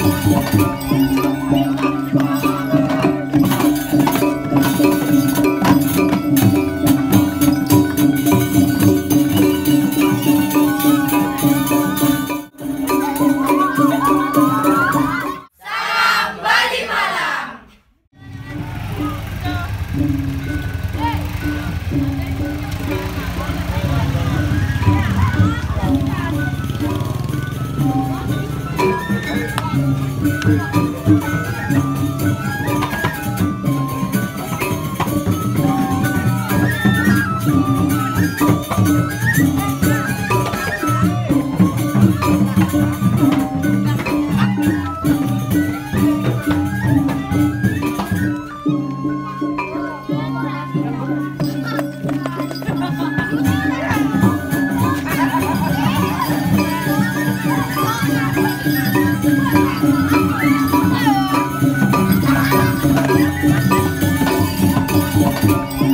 Salam you. Thank you. Thank you.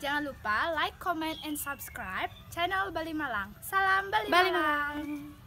Jangan lupa like, comment, and subscribe channel Bali Malang. Salam Bali, Bali Malang. Malang.